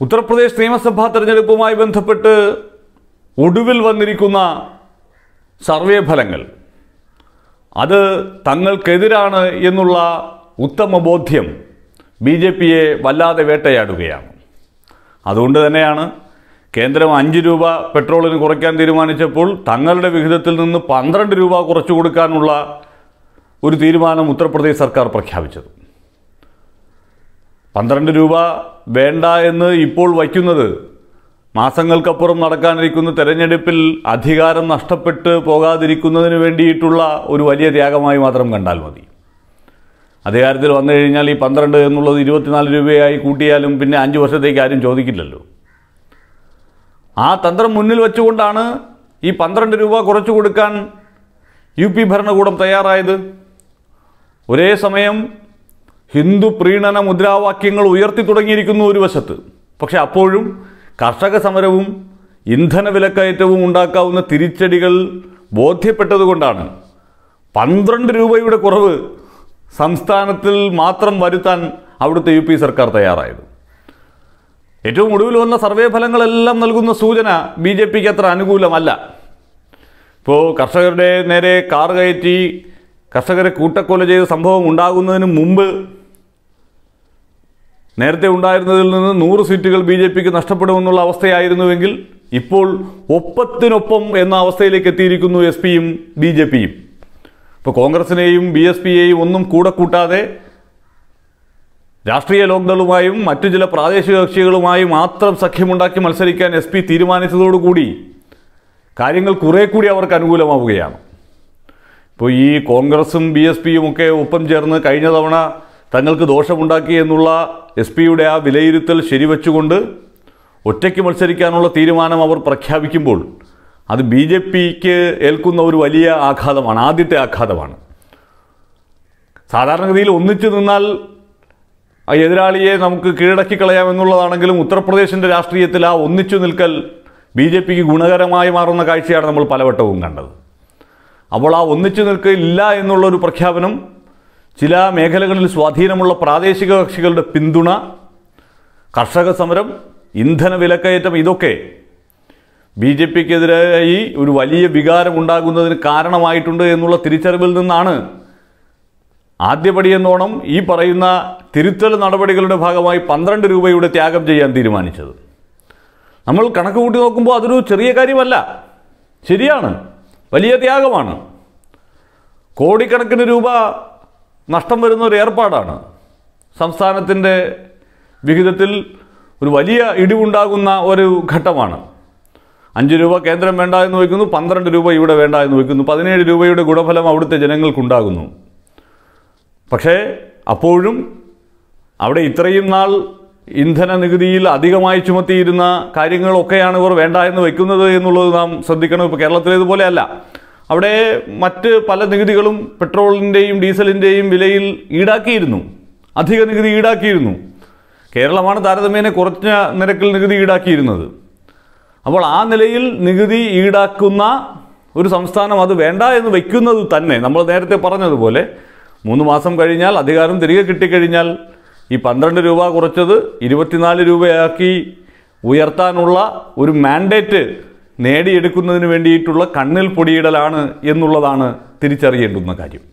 ഉത്തർപ്രദേശ് നിയമസഭാ തെരഞ്ഞെടുപ്പുമായി ബന്ധപ്പെട്ട് ഒടുവിൽ വന്നിരിക്കുന്ന സർവേ ഫലങ്ങൾ. അത് തങ്ങൾക്കെതിരാണ് എന്നുള്ള ഉത്തമ ബോധ്യം ബി ജെ പിയെ വല്ലാതെ വേട്ടയാടുകയാണ്. അതുകൊണ്ട് തന്നെയാണ് കേന്ദ്രം അഞ്ച് രൂപ പെട്രോളിന് കുറയ്ക്കാൻ തീരുമാനിച്ചപ്പോൾ തങ്ങളുടെ വിഹിതത്തിൽ നിന്ന് പന്ത്രണ്ട് രൂപ കുറച്ചു കൊടുക്കാനുള്ള ഒരു തീരുമാനം ഉത്തർപ്രദേശ് സർക്കാർ പ്രഖ്യാപിച്ചത്. പന്ത്രണ്ട് രൂപ വേണ്ട എന്ന് ഇപ്പോൾ വയ്ക്കുന്നത്. മാസങ്ങൾക്കപ്പുറം നടക്കാനിരിക്കുന്ന തെരഞ്ഞെടുപ്പിൽ അധികാരം നഷ്ടപ്പെട്ട് പോകാതിരിക്കുന്നതിന് വേണ്ടിയിട്ടുള്ള ഒരു വലിയ ത്യാഗമായി മാത്രം കണ്ടാൽ മതി. അധികാരത്തിൽ വന്നു കഴിഞ്ഞാൽ ഈ പന്ത്രണ്ട് എന്നുള്ളത് ഇരുപത്തിനാല് രൂപയായി കൂട്ടിയാലും പിന്നെ അഞ്ച് വർഷത്തേക്ക് ആരും ചോദിക്കില്ലല്ലോ. ആ തന്ത്രം മുന്നിൽ വെച്ചുകൊണ്ടാണ് ഈ പന്ത്രണ്ട് രൂപ കുറച്ചു കൊടുക്കാൻ യു പി ഭരണകൂടം തയ്യാറായത്. ഒരേ സമയം ഹിന്ദു പ്രീണന മുദ്രാവാക്യങ്ങൾ ഉയർത്തി തുടങ്ങിയിരിക്കുന്നു ഒരു വശത്ത്. പക്ഷെ അപ്പോഴും കർഷക സമരവും ഇന്ധന വിലക്കയറ്റവും ഉണ്ടാക്കാവുന്ന തിരിച്ചടികൾ ബോധ്യപ്പെട്ടതുകൊണ്ടാണ്. പന്ത്രണ്ട് രൂപയുടെ കുറവ് സംസ്ഥാനത്തിൽ മാത്രം വരുത്താൻ അവിടുത്തെ യു പി സർക്കാർ തയ്യാറായത്. ഏറ്റവും ഒടുവിൽ വന്ന സർവേ ഫലങ്ങളെല്ലാം നൽകുന്ന സൂചന ബി ജെ പിക്ക് അത്ര അനുകൂലമല്ല. ഇപ്പോൾ കർഷകരുടെ നേരെ കാർ കയറ്റി കർഷകരെ കൂട്ടക്കൊല ചെയ്ത സംഭവം ഉണ്ടാകുന്നതിന് മുമ്പ് നേരത്തെ ഉണ്ടായിരുന്നതിൽ നിന്ന് നൂറ് സീറ്റുകൾ ബി ജെ പിക്ക് നഷ്ടപ്പെടുമെന്നുള്ള അവസ്ഥയായിരുന്നുവെങ്കിൽ ഇപ്പോൾ ഒപ്പത്തിനൊപ്പം എന്ന അവസ്ഥയിലേക്ക് എത്തിയിരിക്കുന്നു എസ് പിയും ബി ജെ പിയും. ഇപ്പോൾ കോൺഗ്രസിനെയും ബി എസ് പിയെയും ഒന്നും കൂടെ കൂട്ടാതെ രാഷ്ട്രീയ ലോക്ദളുമായും മറ്റു ചില പ്രാദേശിക കക്ഷികളുമായും മാത്രം സഖ്യമുണ്ടാക്കി മത്സരിക്കാൻ എസ് പി തീരുമാനിച്ചതോടുകൂടി കാര്യങ്ങൾ കുറെ കൂടി അവർക്ക് അനുകൂലമാവുകയാണ്. ഇപ്പോൾ ഈ കോൺഗ്രസും ബി എസ് പിയും ഒക്കെ ഒപ്പം ചേർന്ന് കഴിഞ്ഞ തവണ തങ്ങൾക്ക് ദോഷമുണ്ടാക്കി എന്നുള്ള എസ് പിയുടെ ആ വിലയിരുത്തൽ ശരിവച്ചുകൊണ്ട് ഒറ്റയ്ക്ക് മത്സരിക്കാനുള്ള തീരുമാനം അവർ പ്രഖ്യാപിക്കുമ്പോൾ അത് ബി ജെ പിക്ക് ഏൽക്കുന്ന ഒരു വലിയ ആഘാതമാണ് ആദ്യത്തെ ആഘാതമാണ്. സാധാരണഗതിയിൽ ഒന്നിച്ചു നിന്നാൽ എതിരാളിയെ നമുക്ക് കീഴടക്കി കളയാമെന്നുള്ളതാണെങ്കിലും ഉത്തർപ്രദേശിന്റെ രാഷ്ട്രീയത്തിൽ ആ ഒന്നിച്ചു നിൽക്കൽ ബി ജെ പിക്ക് ഗുണകരമായി മാറുന്ന കാഴ്ചയാണ് നമ്മൾ പലവട്ടവും കണ്ടത്. അപ്പോൾ ആ ഒന്നിച്ചു നിൽക്കില്ല എന്നുള്ളൊരു പ്രഖ്യാപനം ചില മേഖലകളിൽ സ്വാധീനമുള്ള പ്രാദേശിക കക്ഷികളുടെ പിന്തുണ കർഷക സമരം ഇന്ധന വിലക്കയറ്റം ഇതൊക്കെ ബി ജെ പിക്കെതിരായി ഒരു വലിയ വികാരം ഉണ്ടാകുന്നതിന് കാരണമായിട്ടുണ്ട് എന്നുള്ള തിരിച്ചറിവിൽ നിന്നാണ് ആദ്യപടി എന്നോണം ഈ പറയുന്ന തിരുത്തൽ നടപടികളുടെ ഭാഗമായി പന്ത്രണ്ട് രൂപയുടെ ത്യാഗം ചെയ്യാൻ തീരുമാനിച്ചത്. നമ്മൾ കണക്ക് കൂട്ടി നോക്കുമ്പോൾ അതൊരു ചെറിയ കാര്യമല്ല. ശരിയാണ്. വലിയ ത്യാഗമാണ്. കോടിക്കണക്കിന് രൂപ നഷ്ടം വരുന്ന ഒരു ഏർപ്പാടാണ്. സംസ്ഥാനത്തിന്റെ വിഹിതത്തിൽ ഒരു വലിയ ഇടിവുണ്ടാകുന്ന ഒരു ഘട്ടമാണ്. അഞ്ച് രൂപ കേന്ദ്രം വേണ്ട എന്ന് വയ്ക്കുന്നു പന്ത്രണ്ട് രൂപ ഇവിടെ വേണ്ട എന്ന് വയ്ക്കുന്നു പതിനേഴ് രൂപയുടെ ഗുണഫലം അവിടുത്തെ ജനങ്ങൾക്കുണ്ടാകുന്നു. പക്ഷേ അപ്പോഴും അവിടെ ഇത്രയും നാൾ ഇന്ധന നികുതിയിൽ അധികമായി ചുമത്തിയിരുന്ന കാര്യങ്ങളൊക്കെയാണ് ഇവർ വേണ്ട എന്ന് വയ്ക്കുന്നത് എന്നുള്ളത് നാം ശ്രദ്ധിക്കണം. ഇപ്പോൾ കേരളത്തിലേതുപോലെയല്ല അവിടെ മറ്റ് പല നികുതികളും പെട്രോളിന്റെയും ഡീസലിന്റെയും വിലയിൽ ഈടാക്കിയിരുന്നു. അധിക നികുതി ഈടാക്കിയിരുന്നു. കേരളമാണ് താരതമ്യേന കുറഞ്ഞ നിരക്കിൽ നികുതി ഈടാക്കിയിരുന്നത്. അപ്പോൾ ആ നിലയിൽ നികുതി ഈടാക്കുന്ന ഒരു സംസ്ഥാനം അത് വേണ്ട എന്ന് വയ്ക്കുന്നത് തന്നെ. നമ്മൾ നേരത്തെ പറഞ്ഞതുപോലെ മൂന്ന് മാസം കഴിഞ്ഞാൽ അധികാരം തിരികെ കിട്ടിക്കഴിഞ്ഞാൽ ഈ പന്ത്രണ്ട് രൂപ കുറച്ചത് ഇരുപത്തിനാല് രൂപയാക്കി ഉയർത്താനുള്ള ഒരു മാൻഡേറ്റ് നേടിയെടുക്കുന്നതിന് വേണ്ടിയിട്ടുള്ള കണ്ണിൽ പൊടിയിടലാണ് എന്നുള്ളതാണ് തിരിച്ചറിയേണ്ടുന്ന കാര്യം.